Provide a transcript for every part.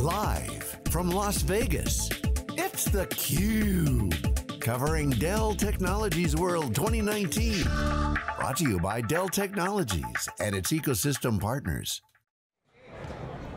Live from Las Vegas, it's theCUBE. Covering Dell Technologies World 2019. Brought to you by Dell Technologies and its ecosystem partners.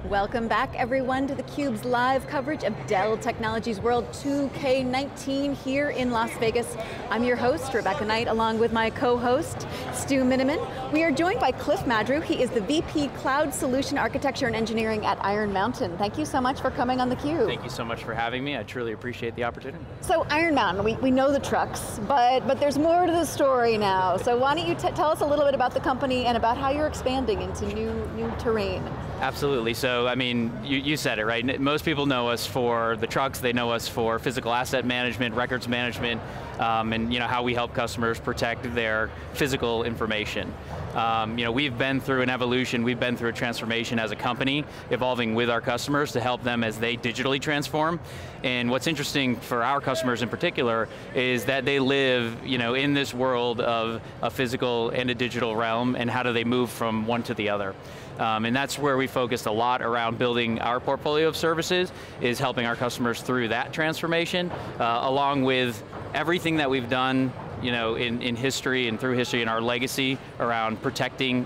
Welcome back everyone to theCUBE's live coverage of Dell Technologies World 2K19 here in Las Vegas. I'm your host, Rebecca Knight, along with my co-host, Stu Miniman. We are joined by Cliff Madru. He is the VP Cloud Solution Architecture and Engineering at Iron Mountain. Thank you so much for coming on theCUBE. Thank you so much for having me. I truly appreciate the opportunity. So Iron Mountain, we, we know the trucks, but, but there's more to the story now. So why don't you tell us a little bit about the company and about how you're expanding into new, new terrain. Absolutely, so I mean, you, you said it, right? Most people know us for the trucks, they know us for physical asset management, records management, um, and you know, how we help customers protect their physical information. Um, you know, we've been through an evolution, we've been through a transformation as a company, evolving with our customers to help them as they digitally transform. And what's interesting for our customers in particular is that they live you know, in this world of a physical and a digital realm, and how do they move from one to the other. Um, and that's where we focused a lot around building our portfolio of services, is helping our customers through that transformation, uh, along with everything that we've done you know, in, in history and through history and our legacy around protecting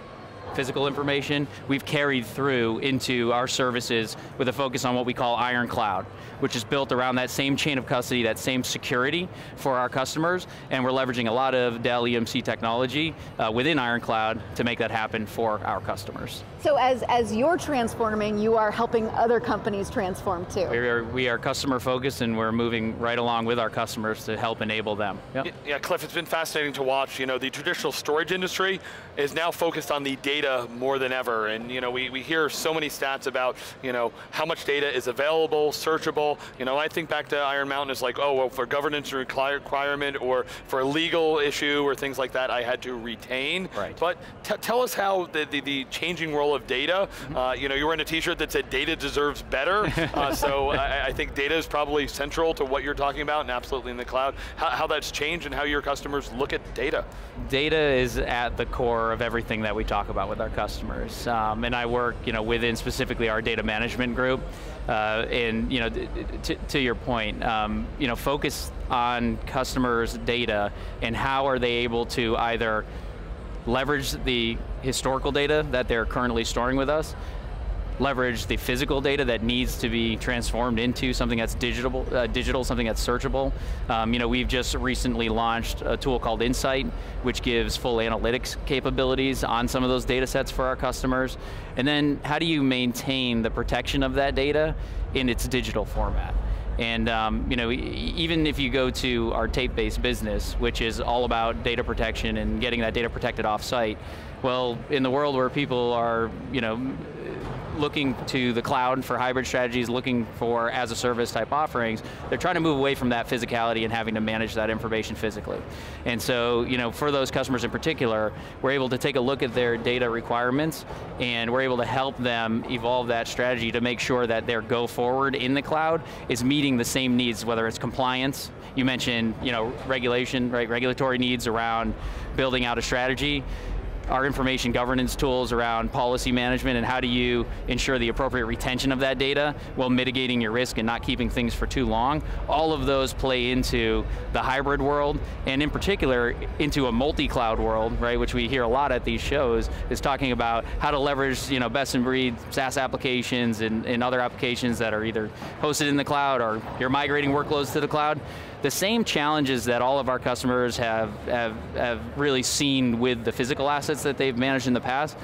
physical information, we've carried through into our services with a focus on what we call Iron Cloud, which is built around that same chain of custody, that same security for our customers, and we're leveraging a lot of Dell EMC technology uh, within Iron Cloud to make that happen for our customers. So as, as you're transforming, you are helping other companies transform too. We are, we are customer focused and we're moving right along with our customers to help enable them. Yep. Yeah, Cliff, it's been fascinating to watch. You know, the traditional storage industry is now focused on the data more than ever. And you know, we, we hear so many stats about you know, how much data is available, searchable. You know, I think back to Iron Mountain is like, oh, well, for governance requirement or for a legal issue or things like that, I had to retain. Right. But tell us how the, the, the, changing role of data, mm -hmm. uh, you know, you were in a t-shirt that said data deserves better. uh, so I, I, think data is probably central to what you're talking about and absolutely in the cloud. How, how that's changed and how your customers look at data. Data is at the core of everything that we talk about with our customers. Um, and I work you know, within specifically our data management group. Uh, and you know, to your point, um, you know, focus on customers' data and how are they able to either leverage the historical data that they're currently storing with us, leverage the physical data that needs to be transformed into something that's digital, uh, digital something that's searchable. Um, you know, we've just recently launched a tool called Insight, which gives full analytics capabilities on some of those data sets for our customers. And then how do you maintain the protection of that data in its digital format? And um, you know, even if you go to our tape-based business, which is all about data protection and getting that data protected off-site, well, in the world where people are, you know, looking to the cloud for hybrid strategies, looking for as a service type offerings, they're trying to move away from that physicality and having to manage that information physically. And so, you know, for those customers in particular, we're able to take a look at their data requirements and we're able to help them evolve that strategy to make sure that their go forward in the cloud is meeting the same needs, whether it's compliance, you mentioned, you know, regulation, right, regulatory needs around building out a strategy, our information governance tools around policy management and how do you ensure the appropriate retention of that data while mitigating your risk and not keeping things for too long. All of those play into the hybrid world and in particular into a multi-cloud world, right, which we hear a lot at these shows, is talking about how to leverage you know, best in breed SaaS applications and, and other applications that are either hosted in the cloud or you're migrating workloads to the cloud the same challenges that all of our customers have, have, have really seen with the physical assets that they've managed in the past,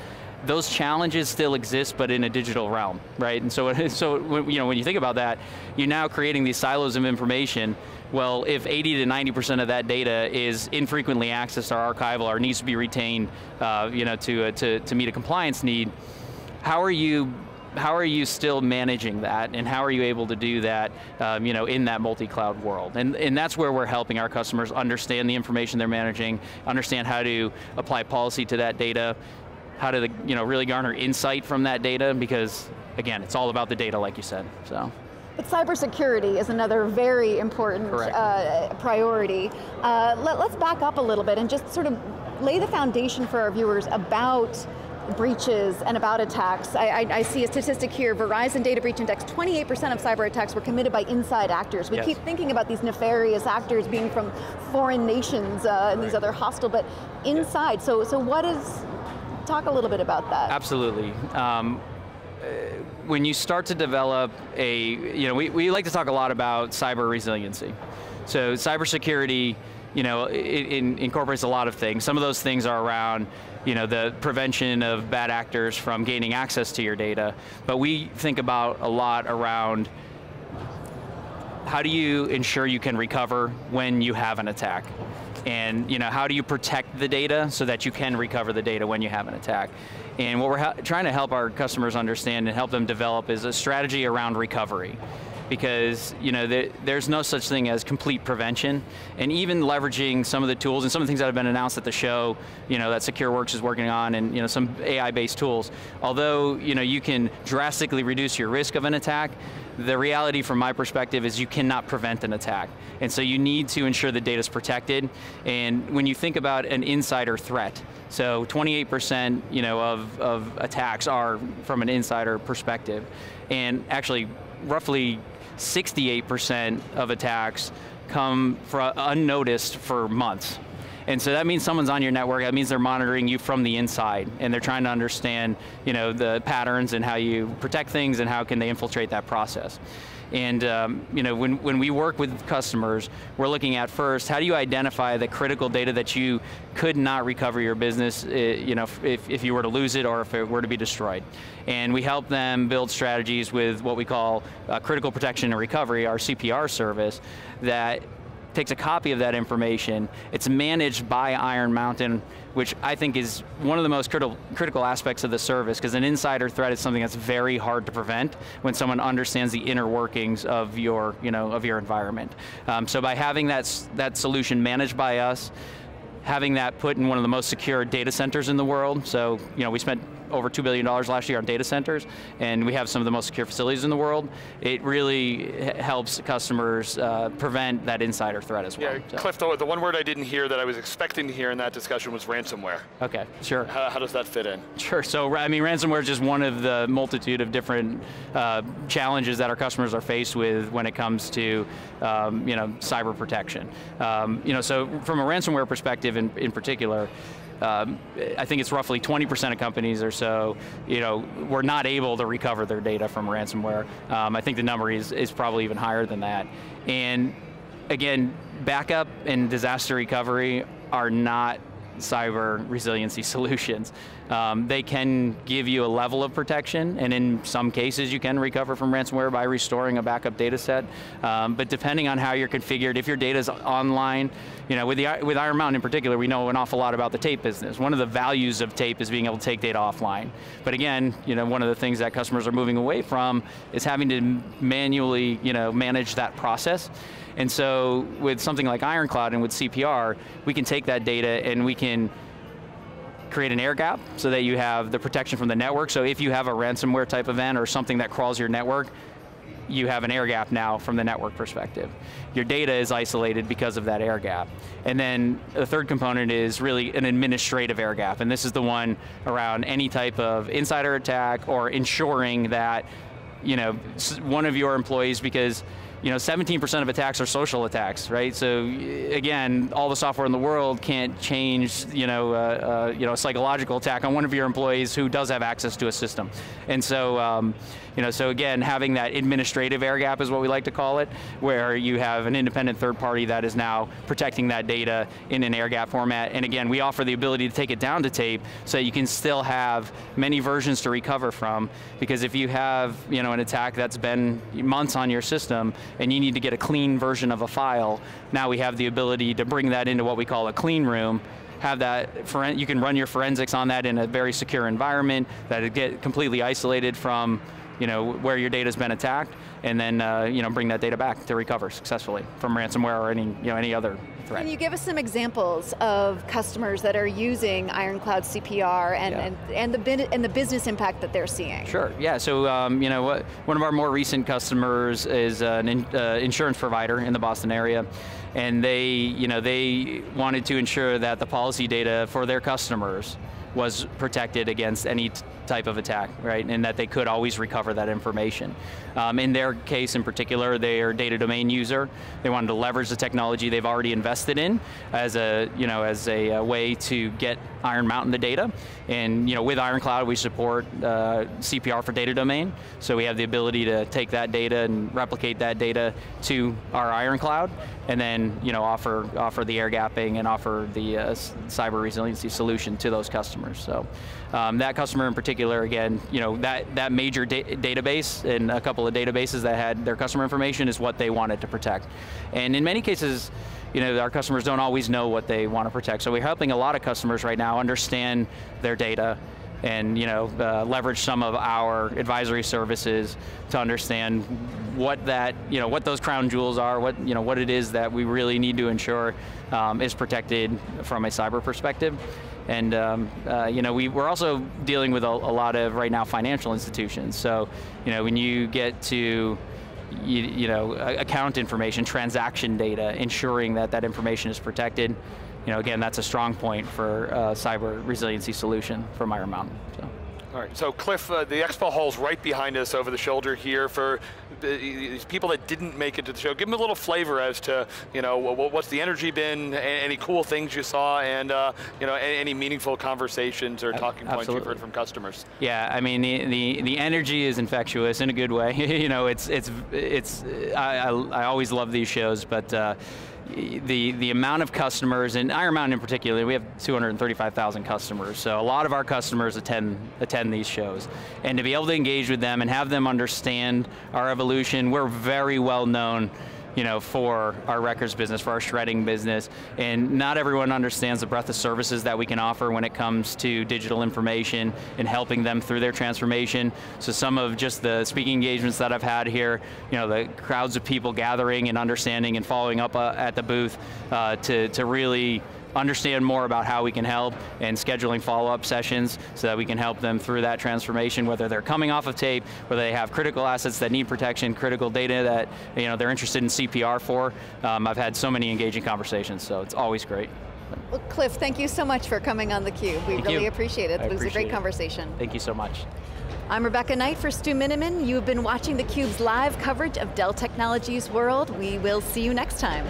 those challenges still exist, but in a digital realm, right? And so, so you know, when you think about that, you're now creating these silos of information. Well, if 80 to 90% of that data is infrequently accessed or archival or needs to be retained, uh, you know, to, uh, to, to meet a compliance need, how are you how are you still managing that and how are you able to do that um, you know, in that multi-cloud world? And, and that's where we're helping our customers understand the information they're managing, understand how to apply policy to that data, how to you know, really garner insight from that data because again, it's all about the data like you said, so. But cybersecurity is another very important uh, priority. Uh, let, let's back up a little bit and just sort of lay the foundation for our viewers about breaches and about attacks. I, I, I, see a statistic here, Verizon Data Breach Index, 28% of cyber attacks were committed by inside actors. We yes. keep thinking about these nefarious actors being from foreign nations uh, and right. these other hostile, but inside, so, so what is, talk a little bit about that. Absolutely. Um, uh, when you start to develop a, you know, we, we like to talk a lot about cyber resiliency. So cybersecurity, you know, it, it incorporates a lot of things. Some of those things are around you know, the prevention of bad actors from gaining access to your data. But we think about a lot around how do you ensure you can recover when you have an attack? And you know, how do you protect the data so that you can recover the data when you have an attack? And what we're trying to help our customers understand and help them develop is a strategy around recovery because you know there's no such thing as complete prevention, and even leveraging some of the tools and some of the things that have been announced at the show, you know that SecureWorks is working on, and you know some AI-based tools. Although you know you can drastically reduce your risk of an attack, the reality from my perspective is you cannot prevent an attack. And so you need to ensure the data is protected. And when you think about an insider threat, so 28% you know, of, of attacks are from an insider perspective. And actually roughly 68% of attacks come unnoticed for months. And so that means someone's on your network, that means they're monitoring you from the inside, and they're trying to understand you know, the patterns and how you protect things and how can they infiltrate that process. And um, you know, when, when we work with customers, we're looking at first, how do you identify the critical data that you could not recover your business eh, you know, if, if you were to lose it or if it were to be destroyed. And we help them build strategies with what we call uh, critical protection and recovery, our CPR service, that takes a copy of that information. It's managed by Iron Mountain, which I think is one of the most critical, critical aspects of the service, because an insider threat is something that's very hard to prevent when someone understands the inner workings of your, you know, of your environment. Um, so by having that, that solution managed by us, having that put in one of the most secure data centers in the world. So, you know, we spent over $2 billion last year on data centers, and we have some of the most secure facilities in the world. It really helps customers uh, prevent that insider threat as well. Yeah, so. Cliff, the, the, one word I didn't hear that I was expecting to hear in that discussion was ransomware. Okay, sure. How, how does that fit in? Sure, so I mean, ransomware is just one of the multitude of different uh, challenges that our customers are faced with when it comes to, um, you know, cyber protection. Um, you know, so from a ransomware perspective in, in particular, um, I think it's roughly 20% of companies or so, you know, were not able to recover their data from ransomware. Um, I think the number is, is probably even higher than that. And again, backup and disaster recovery are not cyber resiliency solutions. Um, they can give you a level of protection, and in some cases you can recover from ransomware by restoring a backup data set. Um, but depending on how you're configured, if your data is online, you know, with, the, with Iron Mountain in particular, we know an awful lot about the tape business. One of the values of tape is being able to take data offline. But again, you know, one of the things that customers are moving away from is having to manually, you know, manage that process. And so with something like IronCloud and with CPR, we can take that data and we can create an air gap so that you have the protection from the network. So if you have a ransomware type event or something that crawls your network, you have an air gap now from the network perspective. Your data is isolated because of that air gap. And then the third component is really an administrative air gap, and this is the one around any type of insider attack or ensuring that you know, one of your employees, because you know, 17% of attacks are social attacks, right? So again, all the software in the world can't change, you know, uh, uh, you know, a psychological attack on one of your employees who does have access to a system. And so, um, you know, so again, having that administrative air gap is what we like to call it, where you have an independent third party that is now protecting that data in an air gap format. And again, we offer the ability to take it down to tape so you can still have many versions to recover from. Because if you have, you know, an attack that's been months on your system and you need to get a clean version of a file, now we have the ability to bring that into what we call a clean room. Have that, you can run your forensics on that in a very secure environment, that it get completely isolated from you know, where your data's been attacked, and then uh, you know, bring that data back to recover successfully from ransomware or any, you know, any other threat. Can you give us some examples of customers that are using IronCloud CPR and, yeah. and, and, the, and the business impact that they're seeing? Sure, yeah, so um, you know, one of our more recent customers is an in, uh, insurance provider in the Boston area, and they, you know, they wanted to ensure that the policy data for their customers was protected against any type of attack, right? And that they could always recover that information. Um, in their case in particular, they are data domain user. They wanted to leverage the technology they've already invested in as a, you know, as a, a way to get Iron Mountain the data. And you know, with Iron Cloud, we support uh, CPR for data domain. So we have the ability to take that data and replicate that data to our Iron Cloud, and then you know, offer, offer the air gapping and offer the uh, cyber resiliency solution to those customers. So um, that customer in particular, again, you know, that, that major da database and a couple of databases that had their customer information is what they wanted to protect. And in many cases, you know, our customers don't always know what they want to protect. So we're helping a lot of customers right now understand their data and you know, uh, leverage some of our advisory services to understand what that, you know, what those crown jewels are, what, you know, what it is that we really need to ensure um, is protected from a cyber perspective. And um, uh, you know, we, we're also dealing with a, a, lot of, right now, financial institutions. So, you know, when you get to, you, you know, account information, transaction data, ensuring that that information is protected, you know, again, that's a strong point for cyber resiliency solution from Iron Mountain. So. All right, so Cliff, uh, the expo hall's right behind us over the shoulder here for these people that didn't make it to the show. Give them a little flavor as to, you know, what's the energy been, any cool things you saw, and, uh, you know, any meaningful conversations or talking points you've heard from customers. Yeah, I mean, the, the, the energy is infectious in a good way. you know, it's, it's, it's I, I, I always love these shows, but uh, the, the amount of customers, and Iron Mountain in particular, we have 235,000 customers, so a lot of our customers attend, attend these shows. And to be able to engage with them and have them understand our evolution, we're very well known you know, for our records business, for our shredding business, and not everyone understands the breadth of services that we can offer when it comes to digital information and helping them through their transformation. So some of just the speaking engagements that I've had here, you know, the crowds of people gathering and understanding and following up uh, at the booth uh, to, to really understand more about how we can help and scheduling follow-up sessions so that we can help them through that transformation, whether they're coming off of tape, whether they have critical assets that need protection, critical data that you know, they're interested in CPR for. Um, I've had so many engaging conversations, so it's always great. Well, Cliff, thank you so much for coming on theCUBE. We thank really you. appreciate it. I it was a great it. conversation. Thank you so much. I'm Rebecca Knight for Stu Miniman. You've been watching theCUBE's live coverage of Dell Technologies World. We will see you next time.